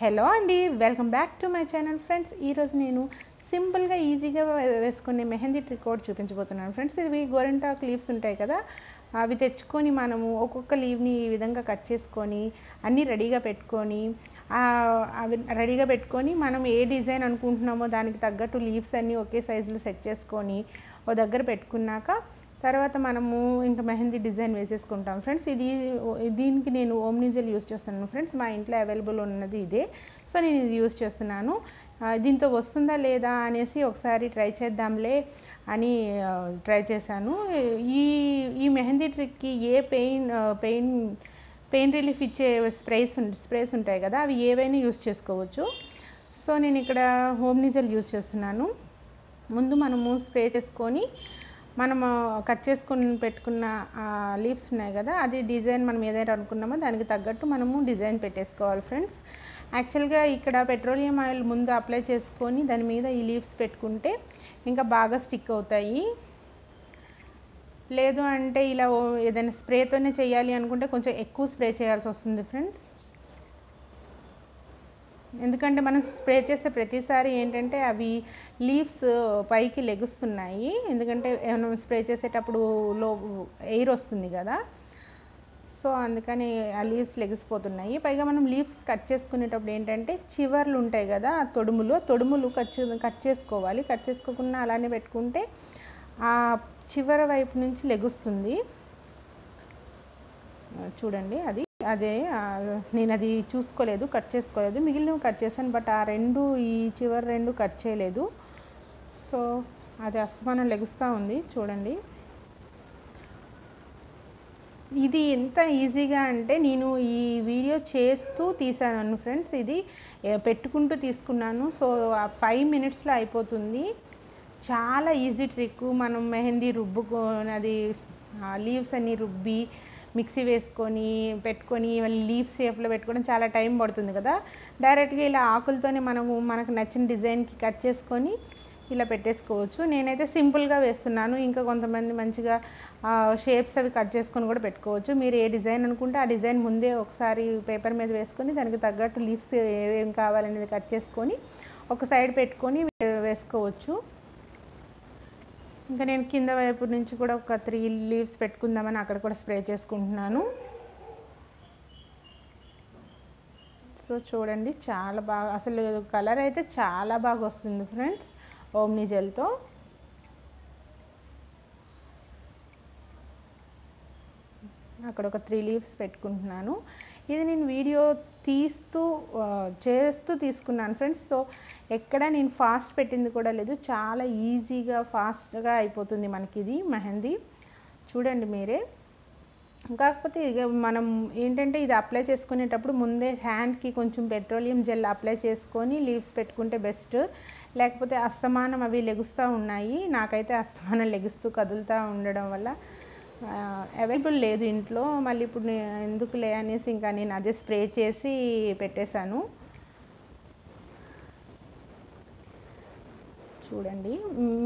Hello అండి welcome back to my channel friends. ఈరోజు నేను సింపుల్గా ఈజీగా వేసుకునే మెహందీ ట్రిక్ చూపించబోతున్నాను ఫ్రెండ్స్. ఇవి గోరెంటాక్ లీవ్స్ ఉంటాయి కదా అవి తెచ్చుకొని మనము ఒక్కొక్క లీవ్ని ఈ విధంగా కట్ చేసుకొని అన్నీ రెడీగా పెట్టుకొని అవి రెడీగా పెట్టుకొని మనం ఏ డిజైన్ అనుకుంటున్నామో దానికి తగ్గట్టు లీవ్స్ అన్నీ ఒకే సైజులో సెట్ చేసుకొని ఓ దగ్గర పెట్టుకున్నాక తర్వాత మనము ఇంకా మెహందీ డిజైన్ వేసేసుకుంటాం. ఫ్రెండ్స్ ఇది దీనికి నేను ఓమ్నిజల్ యూస్ చేస్తున్నాను ఫ్రెండ్స్. మా ఇంట్లో అవైలబుల్ ఉన్నది ఇదే. సో నేను ఇది యూస్ చేస్తున్నాను. దీంతో వస్తుందా లేదా అనేసి ఒకసారి ట్రై చేద్దాంలే అని ట్రై చేశాను. ఈ ఈ మెహందీ ట్రిక్కి ఏ పెయిన్ పెయిన్ పెయిన్ రిలీఫ్ ఇచ్చే స్ప్రేస్ స్ప్రేస్ ఉంటాయి కదా అవి ఏవైనా యూస్ చేసుకోవచ్చు. సో నేను ఇక్కడ హోమ్ నిజల్ యూస్ చేస్తున్నాను. ముందు మనము స్ప్రే చేసుకొని మనము కట్ చేసుకొని పెట్టుకున్న లీవ్స్ ఉన్నాయి కదా అది డిజైన్ మనం ఏదైతే అనుకున్నామో దానికి తగ్గట్టు మనము డిజైన్ పెట్టేసుకోవాలి ఫ్రెండ్స్. యాక్చువల్గా ఇక్కడ పెట్రోలియం ఆయిల్ ముందు అప్లై చేసుకొని దాని మీద ఈ లీవ్స్ పెట్టుకుంటే ఇంకా బాగా స్టిక్ అవుతాయి. లేదు అంటే ఇలా ఏదైనా స్ప్రేతోనే చేయాలి అనుకుంటే కొంచెం ఎక్కువ స్ప్రే చేయాల్సి వస్తుంది ఫ్రెండ్స్. ఎందుకంటే మనం స్ప్రే చేసే ప్రతిసారి ఏంటంటే అవి లీవ్స్ పైకి లెగుస్తున్నాయి. ఎందుకంటే మనం స్ప్రే చేసేటప్పుడు లో ఎయిర్ వస్తుంది కదా. సో అందుకని ఆ లీవ్స్ లెగిసిపోతున్నాయి. పైగా మనం లీవ్స్ కట్ చేసుకునేటప్పుడు ఏంటంటే చివర్లు ఉంటాయి కదా ఆ తొడుములు. తొడుములు కట్ కట్ చేసుకోవాలి. కట్ చేసుకోకుండా అలానే పెట్టుకుంటే ఆ చివర వైపు నుంచి లెగుస్తుంది. చూడండి అది. అదే నేను అది చూసుకోలేదు కట్ చేసుకోలేదు. మిగిలినవి కట్ చేశాను బట్ ఆ రెండు ఈ చివరి రెండు కట్ చేయలేదు. సో అది అస్తమానం లెగుస్తూ ఉంది చూడండి. ఇది ఎంత ఈజీగా అంటే నేను ఈ వీడియో చేస్తూ తీసాను ఫ్రెండ్స్. ఇది పెట్టుకుంటూ తీసుకున్నాను. సో ఆ ఫైవ్ మినిట్స్లో అయిపోతుంది. చాలా ఈజీ ట్రిక్ మనం మెహందీ రుబ్బుకోనది లీవ్స్ అన్ని రుబ్బి మిక్సీ వేసుకొని పెట్టుకొని మళ్ళీ లీఫ్ షేప్లో పెట్టుకోవడం చాలా టైం పడుతుంది కదా. డైరెక్ట్గా ఇలా ఆకులతోనే మనము మనకు నచ్చిన డిజైన్కి కట్ చేసుకొని ఇలా పెట్టేసుకోవచ్చు. నేనైతే సింపుల్గా వేస్తున్నాను. ఇంకా కొంతమంది మంచిగా షేప్స్ అవి కట్ చేసుకొని కూడా పెట్టుకోవచ్చు. మీరు ఏ డిజైన్ అనుకుంటే ఆ డిజైన్ ముందే ఒకసారి పేపర్ మీద వేసుకొని దానికి తగ్గట్టు లీవ్స్ ఏమేమి కావాలనేది కట్ చేసుకొని ఒక సైడ్ పెట్టుకొని వేసుకోవచ్చు. ఇంకా నేను కింద వైపు నుంచి కూడా ఒక త్రీ లీవ్స్ పెట్టుకుందామని అక్కడ కూడా స్ప్రే చేసుకుంటున్నాను. సో చూడండి చాలా బాగా అసలు కలర్ అయితే చాలా బాగా వస్తుంది ఫ్రెండ్స్ ఓమ్ని జెల్తో. అక్కడ ఒక త్రీ లీవ్స్ పెట్టుకుంటున్నాను. ఇది నేను వీడియో తీస్తూ చేస్తూ తీసుకున్నాను ఫ్రెండ్స్. సో ఎక్కడ నేను ఫాస్ట్ పెట్టింది కూడా లేదు. చాలా ఈజీగా ఫాస్ట్గా అయిపోతుంది మనకి ఇది మెహందీ. చూడండి మీరే. కాకపోతే ఇక మనం ఏంటంటే ఇది అప్లై చేసుకునేటప్పుడు ముందే హ్యాండ్కి కొంచెం పెట్రోలియం జెల్ అప్లై చేసుకొని లీవ్స్ పెట్టుకుంటే బెస్ట్. లేకపోతే అస్తమానం అవి లెగుస్తూ ఉన్నాయి. నాకైతే అస్తమానం లెగుస్తూ కదులుతూ ఉండడం వల్ల అవైలబుల్ లేదు ఇంట్లో. మళ్ళీ ఇప్పుడు నేను ఎందుకులే అనేసి ఇంకా నేను అదే స్ప్రే చేసి పెట్టేశాను. చూడండి.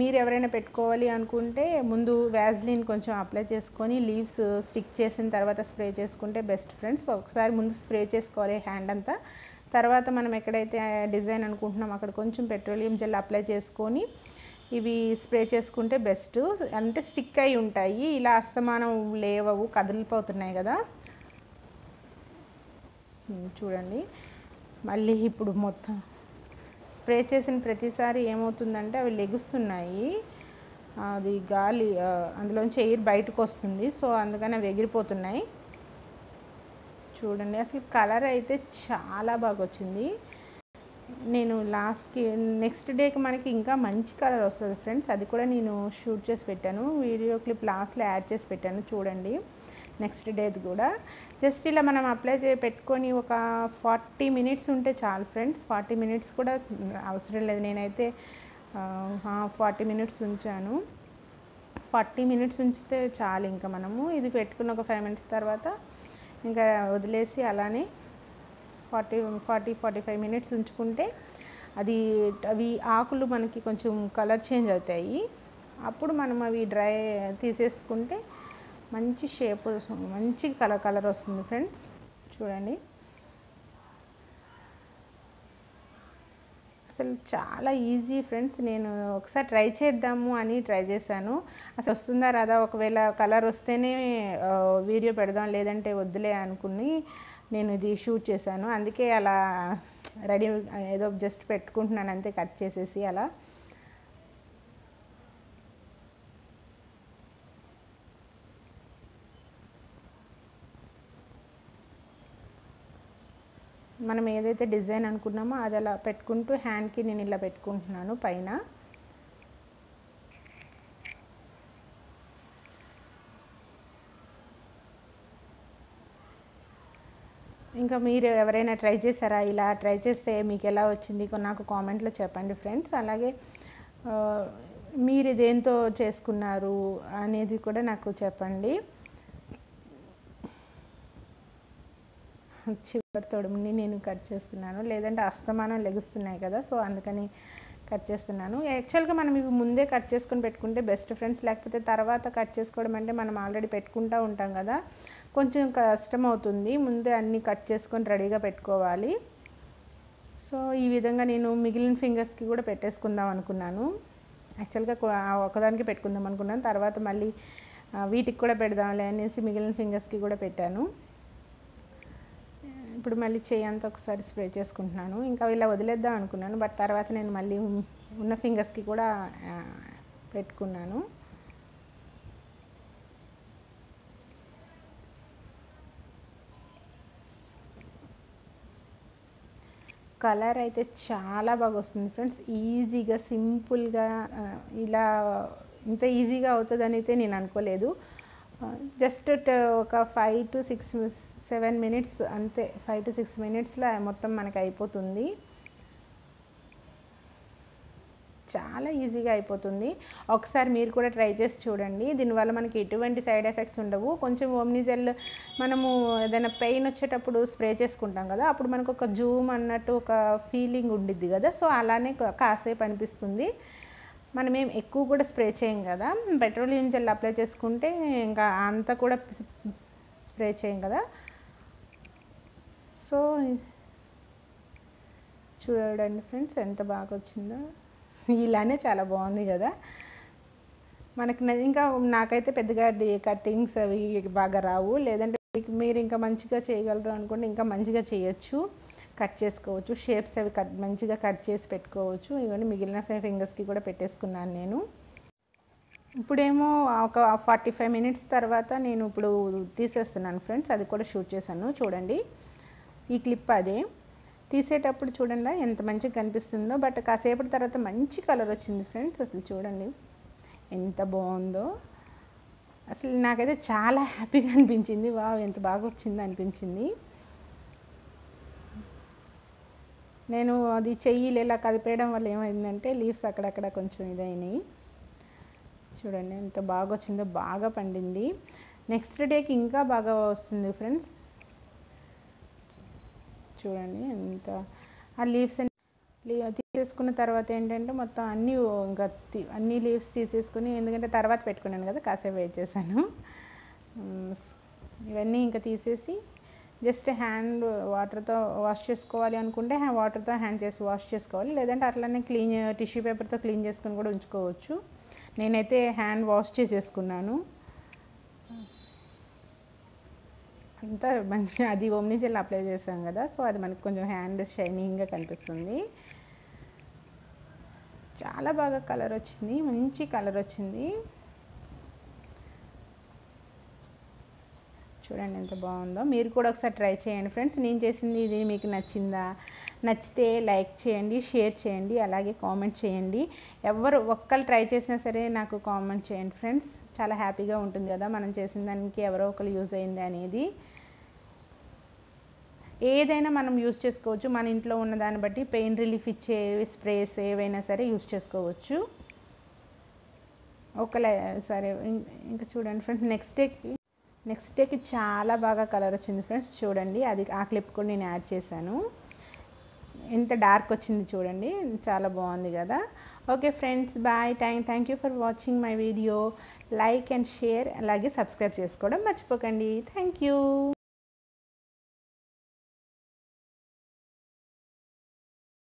మీరు ఎవరైనా పెట్టుకోవాలి అనుకుంటే ముందు వ్యాజ్లిన్ కొంచెం అప్లై చేసుకొని లీవ్స్ స్టిక్ చేసిన తర్వాత స్ప్రే చేసుకుంటే బెస్ట్ ఫ్రెండ్స్ ఒకసారి ముందు స్ప్రే చేసుకోవాలి హ్యాండ్ అంతా. తర్వాత మనం ఎక్కడైతే డిజైన్ అనుకుంటున్నాం అక్కడ కొంచెం పెట్రోలియం జెల్ అప్లై చేసుకొని ఇవి స్ప్రే చేసుకుంటే బెస్ట్. అంటే స్టిక్ అయి ఉంటాయి. ఇలా అస్తమానం లేవవు కదిలిపోతున్నాయి కదా. చూడండి. మళ్ళీ ఇప్పుడు మొత్తం స్ప్రే చేసిన ప్రతిసారి ఏమవుతుందంటే అవి లెగుస్తున్నాయి. అది గాలి అందులోంచి ఎయిర్ బయటకు వస్తుంది. సో అందుకని అవి ఎగిరిపోతున్నాయి. చూడండి అసలు కలర్ అయితే చాలా బాగా వచ్చింది. నేను లాస్ట్కి నెక్స్ట్ డేకి మనకి ఇంకా మంచి కలర్ వస్తుంది ఫ్రెండ్స్ అది కూడా నేను షూట్ చేసి పెట్టాను. వీడియో క్లిప్ లాస్ట్లో యాడ్ చేసి పెట్టాను. చూడండి. నెక్స్ట్ డేది కూడా. జస్ట్ ఇలా మనం అప్లై చే పెట్టుకొని ఒక ఫార్టీ మినిట్స్ ఉంటే చాలు ఫ్రెండ్స్ ఫార్టీ మినిట్స్ కూడా అవసరం లేదు. నేనైతే ఫార్టీ మినిట్స్ ఉంచాను. ఫార్టీ మినిట్స్ ఉంచితే చాలు ఇంకా మనము. ఇది పెట్టుకున్న ఒక ఫైవ్ మినిట్స్ తర్వాత ఇంకా వదిలేసి అలానే forty forty forty five minutes ఉంచుకుంటే అది అవి ఆకులు మనకి కొంచెం కలర్ చేంజ్ అవుతాయి. అప్పుడు మనం అవి డ్రై తీసేసుకుంటే మంచి షేప్ మంచి కలర్ కలర్ వస్తుంది ఫ్రెండ్స్. చూడండి. అసలు చాలా ఈజీ ఫ్రెండ్స్. నేను ఒకసారి ట్రై చేద్దాము అని ట్రై చేశాను. అసలు వస్తుందా రాదా? ఒకవేళ కలర్ వస్తేనే వీడియో పెడదాం లేదంటే వద్దులే అనుకుని నేను ఇది షూట్ చేశాను. అందుకే అలా రెడీ ఏదో జస్ట్ పెట్టుకుంటున్నాను అంతే కట్ చేసేసి అలా. మనం ఏదైతే డిజైన్ అనుకున్నామో అది అలా పెట్టుకుంటూ హ్యాండ్కి నేను ఇలా పెట్టుకుంటున్నాను పైన. ఇంకా మీరు ఎవరైనా ట్రై చేశారా? ఇలా ట్రై చేస్తే మీకు ఎలా వచ్చింది? నాకు కామెంట్లో చెప్పండి ఫ్రెండ్స్. అలాగే మీరు దేంతో చేసుకున్నారు అనేది కూడా నాకు చెప్పండి. చివరి తొడుముని నేను కట్ చేస్తున్నాను. లేదంటే అస్తమానం లెగుస్తున్నాయి కదా సో అందుకని కట్ చేస్తున్నాను. యాక్చువల్గా మనం ఇవి ముందే కట్ చేసుకొని పెట్టుకుంటే బెస్ట్ ఫ్రెండ్స్. లేకపోతే తర్వాత కట్ చేసుకోవడం అంటే మనం ఆల్రెడీ పెట్టుకుంటూ ఉంటాం కదా. కొంచెం కష్టం అవుతుంది ముందే అన్నీ కట్ చేసుకొని రెడీగా పెట్టుకోవాలి. సో ఈ విధంగా నేను మిగిలిన ఫింగర్స్కి కూడా పెట్టేసుకుందాం అనుకున్నాను. యాక్చువల్గా ఒకదానికి పెట్టుకుందాం అనుకున్నాను. తర్వాత మళ్ళీ వీటికి కూడా పెడదాంలే అనేసి మిగిలిన ఫింగర్స్కి కూడా పెట్టాను. ఇప్పుడు మళ్ళీ చేయి అంతా ఒకసారి స్ప్రే చేసుకుంటున్నాను. ఇంకా ఇలా వదిలేద్దాం అనుకున్నాను. బట్ తర్వాత నేను మళ్ళీ ఉన్న ఫింగర్స్కి కూడా పెట్టుకున్నాను. కలర్ అయితే చాలా బాగా వస్తుంది ఫ్రెండ్స్. ఈజీగా సింపుల్గా ఇలా ఇంత ఈజీగా అవుతుందని అయితే నేను అనుకోలేదు. జస్ట్ ఒక five to six seven minutes అంతే. ఫైవ్ టు సిక్స్ మినిట్స్లో మొత్తం మనకి అయిపోతుంది చాలా ఈజీగా అయిపోతుంది. ఒకసారి మీరు కూడా ట్రై చేసి చూడండి. దీనివల్ల మనకి ఎటువంటి సైడ్ ఎఫెక్ట్స్ ఉండవు. కొంచెం ఓమ్నిజెల్ మనము ఏదైనా పెయిన్ వచ్చేటప్పుడు స్ప్రే చేసుకుంటాం కదా అప్పుడు మనకు ఒక జూమ్ అన్నట్టు ఒక ఫీలింగ్ ఉండిద్ది కదా. సో అలానే కాసేపు అనిపిస్తుంది. మనం ఏం ఎక్కువ కూడా స్ప్రే చేయం కదా. పెట్రోలియం జెల్ అప్లై చేసుకుంటే ఇంకా అంత కూడా స్ప్రే చేయం కదా. సో చూడండి ఫ్రెండ్స్ ఎంత బాగా వచ్చిందో. ఇలానే చాలా బాగుంది కదా. మనకి ఇంకా నాకైతే పెద్దగా కటింగ్స్ కట్టింగ్స్ అవి బాగా రావు. లేదంటే మీకు- మీరు ఇంకా మంచిగా చేయగలరు అనుకుంటే ఇంకా మంచిగా చేయొచ్చు. కట్ చేసుకోవచ్చు. షేప్స్ అవి కట్ మంచిగా కట్ చేసి పెట్టుకోవచ్చు. ఇవన్నీ మిగిలిన ఫింగర్స్కి కూడా పెట్టేసుకున్నాను నేను. ఇప్పుడేమో ఒక ఫార్టీ ఫైవ్ మినిట్స్ తర్వాత నేను ఇప్పుడు తీసేస్తున్నాను ఫ్రెండ్స్. అది కూడా షూట్ చేశాను. చూడండి. ఈ క్లిప్ అదే. తీసేటప్పుడు చూడండి ఎంత మంచిగా కనిపిస్తుందో. బట్ కాసేపటి తర్వాత మంచి కలర్ వచ్చింది ఫ్రెండ్స్ అసలు చూడండి. ఎంత బాగుందో. అసలు నాకైతే చాలా హ్యాపీగా అనిపించింది. వావ్ ఎంత బాగా వచ్చిందో అనిపించింది. నేను అది చెయ్యిలు ఇలా కదిపేయడం వల్ల ఏమైందంటే లీవ్స్ అక్కడక్కడ కొంచెం ఇదైనాయి. చూడండి ఎంత బాగా వచ్చిందో బాగా పండింది. నెక్స్ట్ డేకి ఇంకా బాగా వస్తుంది ఫ్రెండ్స్. చూడండి ఎంత. ఆ లీవ్స్ తీసేసుకున్న తర్వాత ఏంటంటే మొత్తం అన్నీ ఇంకా అన్ని లీవ్స్ తీసేసుకుని ఎందుకంటే తర్వాత పెట్టుకున్నాను కదా కాసేపు వెయిట్ చేశాను. ఇవన్నీ ఇంకా తీసేసి జస్ట్ హ్యాండ్ వాటర్తో వాష్ చేసుకోవాలి అనుకుంటే వాటర్తో హ్యాండ్ చేసి వాష్ చేసుకోవాలి. లేదంటే అట్లనే క్లీన్ టిష్యూ పేపర్తో క్లీన్ చేసుకుని కూడా ఉంచుకోవచ్చు. నేనైతే హ్యాండ్ వాష్ చేసేసుకున్నాను. అంతా మంచిగా అది ఓమ్ని జెల్ అప్లై చేసాం కదా సో అది మనకు కొంచెం హ్యాండ్ షైనింగ్గా కనిపిస్తుంది. చాలా బాగా కలర్ వచ్చింది మంచి కలర్ వచ్చింది. చూడండి ఎంత బాగుందో. మీరు కూడా ఒకసారి ట్రై చేయండి ఫ్రెండ్స్. నేను చేసింది ఇది మీకు నచ్చిందా? నచ్చితే లైక్ చేయండి షేర్ చేయండి అలాగే కామెంట్ చేయండి. ఎవరు ఒక్కరు ట్రై చేసినా సరే నాకు కామెంట్ చేయండి ఫ్రెండ్స్. చాలా హ్యాపీగా ఉంటుంది కదా మనం చేసిన దానికి ఎవరో ఒకరు యూజ్ అయింది అనేది. ఏదైనా మనం యూజ్ చేసుకోవచ్చు. మన ఇంట్లో ఉన్న దాన్ని బట్టి పెయిన్ రిలీఫ్ ఇచ్చే స్ప్రేస్ ఏవైనా సరే యూజ్ చేసుకోవచ్చు. ఒకలే సరే ఇంకా చూడండి ఫ్రెండ్స్. నెక్స్ట్ డేకి నెక్స్ట్ డేకి చాలా బాగా కలర్ వచ్చింది ఫ్రెండ్స్ చూడండి అది ఆ క్లిప్ కూడా నేను యాడ్ చేశాను. ఎంత డార్క్ వచ్చింది చూడండి చాలా బాగుంది కదా. Okay friends bye thank thank you for watching my video like and share అలాగే సబ్స్క్రైబ్ చేసుకోవడం మర్చిపోకండి. Thank you